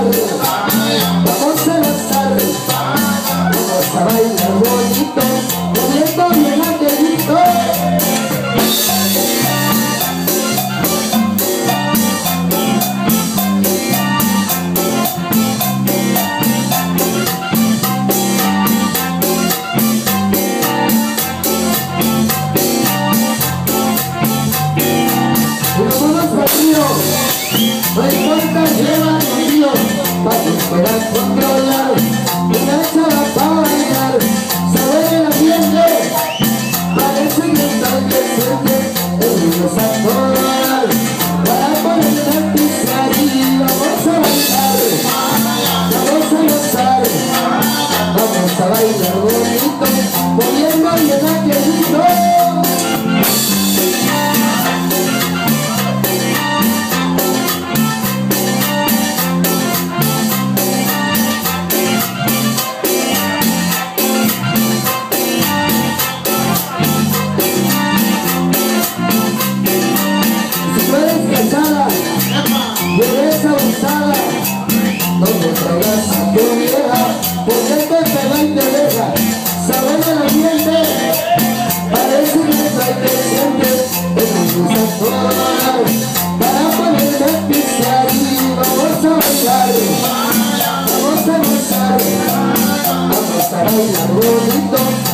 Vamos lá. Vamos a bailar bonito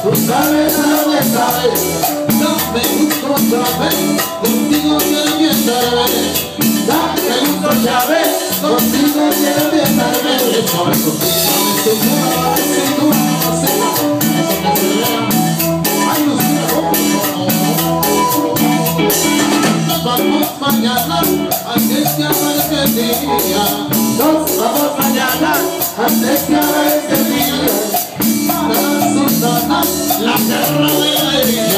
Tú sabes lo que sabes, dame gusto otra vez, contigo quiero gusto gusto otra vez, contigo Vamos mañana, antes que aparezca el día. Vamos el día. La tierra de la herida.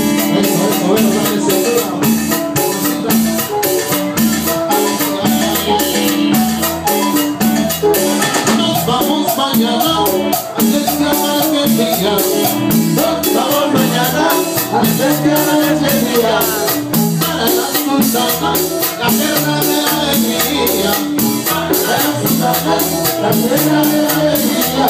Susana, la tierra de la alegría. La tierra de la alegría.